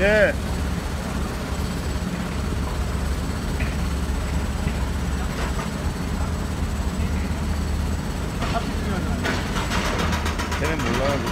예. 쟤는 몰라.